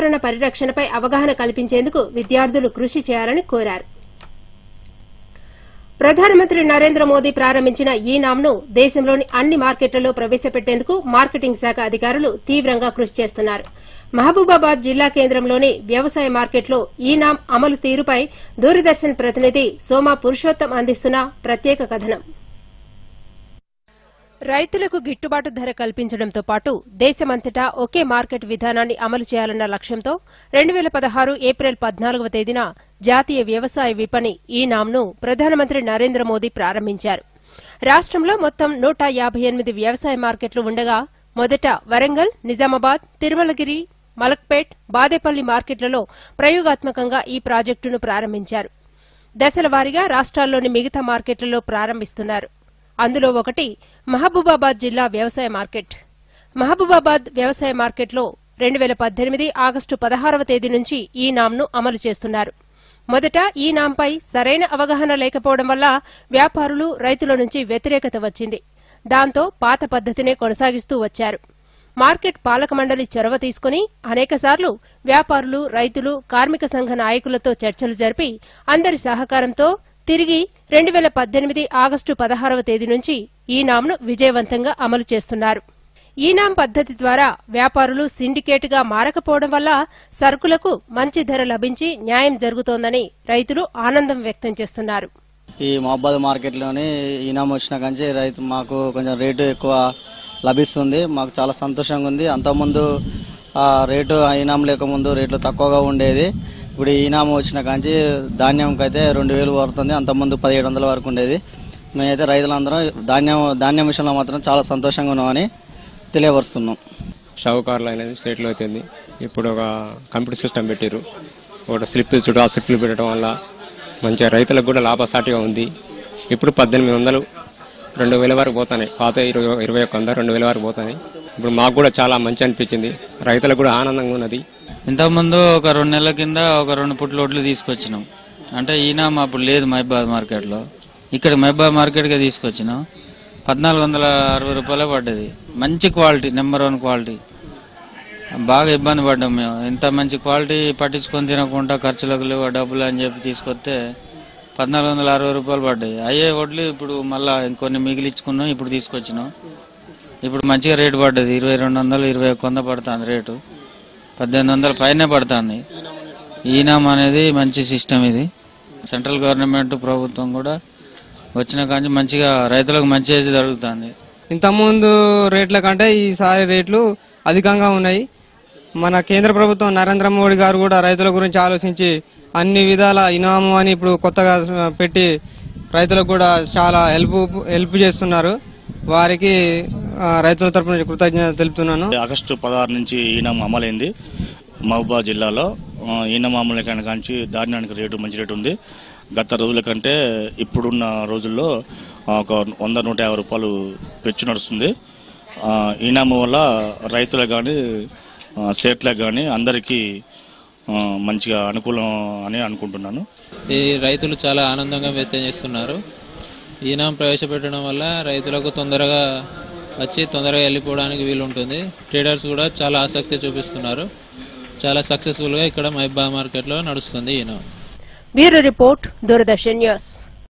పర్యావరణ పరిరక్షణపై అవగాహన కల్పించేందుకు విద్యార్థులు కృషి చేయాలని కోరారు. ప్రధానమంత్రి నరేంద్ర మోదీ ప్రారంభించిన ఈ నామ్ను దేశంలోని అన్ని మార్కెట్లలో ప్రవేశపెట్టేందుకు మార్కెటింగ్ శాఖ అధికారులు తీవ్రంగా కృషి చేస్తున్నారు. మహబూబాబాద్ జిల్లా కేంద్రంలోని వ్యవసాయ మార్కెట్లో ఈ నామ్ అమలు తీరుపై దూరదర్శన్ ప్రతినిధి సోమా పురుషోత్తం అందిస్తున్న ప్రత్యేక కథనం. రైతులకు గిట్టుబాటు ధర కల్పించడంతో పాటు దేశమంతటా ఒకే మార్కెట్ విధానాన్ని అమలు చేయాలన్న లక్ష్యంతో రెండు వేల పదహారు ఏప్రిల్ పద్నాలుగవ తేదీన జాతీయ వ్యవసాయ విపణి ఈ నామ్ను ప్రధానమంత్రి నరేంద్ర మోదీ ప్రారంభించారు. రాష్ట్రంలో మొత్తం నూట యాభై ఎనిమిది వ్యవసాయ మార్కెట్లు ఉండగా మొదట వరంగల్ నిజామాబాద్ తిరుమలగిరి మలక్పేట్ బాదేపల్లి మార్కెట్లలో ప్రయోగాత్మకంగా ఈ ప్రాజెక్టును ప్రారంభించారు. దశల వారీగా రాష్ట్రాల్లోని మిగతా మార్కెట్లలో ప్రారంభిస్తున్నారు. అందులో ఒకటి మహబూబాబాద్ జిల్లా వ్యవసాయ మార్కెట్. మహబూబాబాద్ వ్యవసాయ మార్కెట్లో రెండు వేల పద్దెనిమిది ఆగస్టు పదహారవ తేదీ నుంచి ఈ నామ్ను అమలు చేస్తున్నారు. మొదట ఈ నాంపై సరైన అవగాహన లేకపోవడం వల్ల వ్యాపారులు రైతుల నుంచి వ్యతిరేకత వచ్చింది. దాంతో పాత పద్దతినే కొనసాగిస్తూ వచ్చారు. మార్కెట్ పాలక మండలి చొరవ తీసుకుని అనేకసార్లు వ్యాపారులు రైతులు కార్మిక సంఘ నాయకులతో చర్చలు జరిపి అందరి సహకారంతో తిరిగి రెండు వేల పద్దెనిమిది ఆగస్టు పదహారవ తేదీ నుంచి ఈనాంను విజయవంతంగా అమలు చేస్తున్నారు. ఈనామ్ పద్ధతి ద్వారా వ్యాపారులు సిండికేట్గా మారకపోవడం వల్ల సరుకులకు మంచి ధర లభించి న్యాయం జరుగుతోందని రైతులు ఆనందం వ్యక్తం చేస్తున్నారు. ఈ మహబాద్ మార్కెట్లోని ఈనాం వచ్చిన కంచి రైతు మాకు కొంచెం రేటు ఎక్కువ లభిస్తుంది. మాకు చాలా సంతోషంగా ఉంది. అంతకుముందు రేటు రేటు ఈనాం లేకముందు రేట్లు తక్కువగా ఉండేది. ఇప్పుడు ఈనాం వచ్చిన కాంచి ధాన్యంకి అయితే రెండు వేలు పడుతుంది అంతకుముందు పదిహేడు వందల వరకు ఉండేది. మేమైతే రైతులందరం ధాన్యం ధాన్యం విషయంలో మాత్రం చాలా సంతోషంగా ఉన్నామని తెలియపరుస్తున్నాం. షావుకారులు అనేది స్టేట్లో అవుతుంది ఇప్పుడు ఒక కంప్యూటర్ సిస్టమ్ పెట్టారు ఒక స్లిప్ చుట్టూ ఆ స్లిప్లు పెట్టడం వల్ల మంచిగా రైతులకు కూడా లాభసాటిగా ఉంది. ఇప్పుడు పద్దెనిమిది వందలు రెండు వేల వరకు పోతున్నాయి. పాత ఇరవై ఇరవై ఒక్క వంద రెండు వేల వరకు పోతున్నాయి. ఇప్పుడు మాకు కూడా చాలా మంచి అనిపించింది. రైతులకు కూడా ఆనందంగా ఉన్నది. ఇంతకుముందు ఒక రెండు నెలల కింద ఒక రెండు పుట్ల వడ్లు తీసుకొచ్చినాం. అంటే ఈయన అప్పుడు లేదు మహిబాద్ మార్కెట్లో. ఇక్కడ మహిబాద్ మార్కెట్గా తీసుకొచ్చినాం. పద్నాలుగు వందల అరవై రూపాయలే పడ్డది. మంచి క్వాలిటీ నెంబర్ వన్ క్వాలిటీ. బాగా ఇబ్బంది పడ్డాం మేము. ఇంత మంచి క్వాలిటీ పట్టించుకొని తినకుండా ఖర్చులకు లేవు డబ్బులు అని చెప్పి తీసుకొస్తే పద్నాలుగు వందల అరవై రూపాయలు పడ్డాయి. అయ్యే వడ్లు ఇప్పుడు మళ్ళీ ఇంకొన్ని మిగిలించుకున్నాం ఇప్పుడు తీసుకొచ్చినాం. ఇప్పుడు మంచిగా రేటు పడ్డది. ఇరవై రెండు వందలు ఇరవై ఒక్క వంద పడుతుంది రేటు. పద్దెనిమిది వందల పైనే పడుతుంది. ఈనాం అనేది మంచి సిస్టమ్ ఇది. సెంట్రల్ గవర్నమెంట్ ప్రభుత్వం కూడా వచ్చిన కానీ మంచిగా రైతులకు మంచి జరుగుతుంది. ఇంతకుముందు రేట్ల కంటే ఈసారి రేట్లు అధికంగా ఉన్నాయి. మన కేంద్ర ప్రభుత్వం నరేంద్ర మోడీ గారు కూడా రైతుల గురించి ఆలోచించి అన్ని విధాల ఇనాము అని ఇప్పుడు కొత్తగా పెట్టి రైతులకు కూడా చాలా హెల్ప్ హెల్ప్ చేస్తున్నారు. వారికి రైతుల తరపు నుంచి కృతజ్ఞత తెలుపుతున్నాను. ఆగస్టు పదహారు నుంచి ఈనం అమలైంది. మహబూబాద్ జిల్లాలో. ఈనం అమలు కాంచి ధాన్యానికి రేటు మంచి రేటు ఉంది. గత రోజుల కంటే ఇప్పుడున్న రోజుల్లో ఒక వంద నూట యాభై రూపాయలు పెంచు నడుస్తుంది. ఈనాము వల్ల రైతులకు కానీ సేట్లకు కానీ అందరికీ మంచిగా అనుకూలం అని అనుకుంటున్నాను. ఈ రైతులు చాలా ఆనందంగా వ్యక్తం చేస్తున్నారు. ఈనాం ప్రవేశపెట్టడం వల్ల రైతులకు తొందరగా వచ్చి తొందరగా వెళ్ళిపోవడానికి వీలు ఉంటుంది ట్రేడర్స్ కూడా చాలా ఆసక్తి చూపిస్తున్నారు. చాలా సక్సెస్ఫుల్గా ఇక్కడ మహిబా మార్కెట్లో నడుస్తుంది ఈయన. Bureau report Doordarshan news.